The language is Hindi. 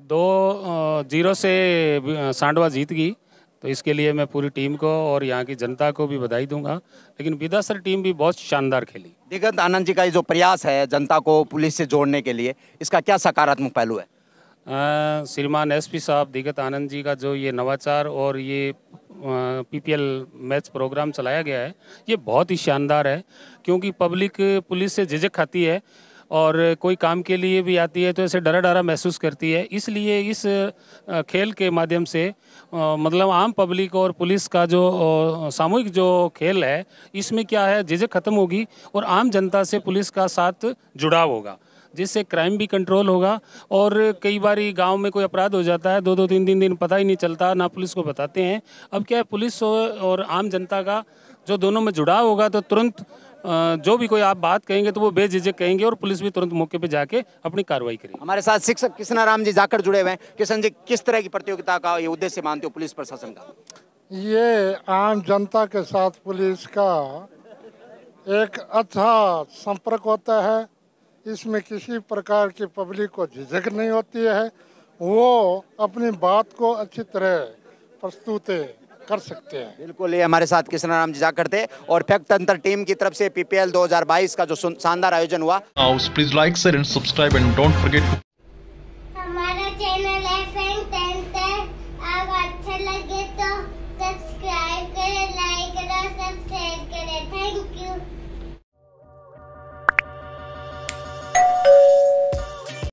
ज़ीरो से सांडवा जीत गई। तो इसके लिए मैं पूरी टीम को और यहाँ की जनता को भी बधाई दूँगा। लेकिन विदासर टीम भी बहुत शानदार खेली। दिगंत आनंद जी का ये जो प्रयास है जनता को पुलिस से जोड़ने के लिए इसका क्या सकारात्मक पहलू है? श्रीमान एसपी साहब दिगत आनंद जी का जो ये नवाचार और ये पीपीएल मैच प्रोग्राम चलाया गया है ये बहुत ही शानदार है। क्योंकि पब्लिक पुलिस से झिझक खाती है और कोई काम के लिए भी आती है तो ऐसे डरा डरा महसूस करती है। इसलिए इस खेल के माध्यम से मतलब आम पब्लिक और पुलिस का जो सामूहिक जो खेल है, इसमें क्या है, झिझक खत्म होगी और आम जनता से पुलिस का साथ जुड़ाव होगा, जिससे क्राइम भी कंट्रोल होगा और कई बार गाँव में कोई अपराध हो जाता है दो दो तीन तीन दिन पता ही नहीं चलता, ना पुलिस को बताते हैं। अब क्या है, पुलिस और आम जनता का जो दोनों में जुड़ाव होगा तो तुरंत जो भी कोई आप बात कहेंगे तो वो बेझिझक कहेंगे और पुलिस भी तुरंत मौके पे जाके अपनी कार्रवाई करेगी। हमारे साथ शिक्षक कृष्णा किशनाराम जी जाकर जुड़े हुए हैं। किशन जी किस तरह की प्रतियोगिता का ये उद्देश्य मानते हो पुलिस प्रशासन का? ये आम जनता के साथ पुलिस का एक अच्छा संपर्क होता है। इसमें किसी प्रकार की पब्लिक को झिझक नहीं होती है। वो अपनी बात को अच्छी तरह प्रस्तुत कर सकते हैं। बिल्कुल ये हमारे साथ किशनाराम जी जाकर थे और फैक्ट तंत्र टीम की तरफ़ से पीपीएल 2022 का जो शानदार आयोजन हुआ। Please like sir and subscribe and don't forget हमारा चैनल है फैक्ट तंत्र आप अच्छा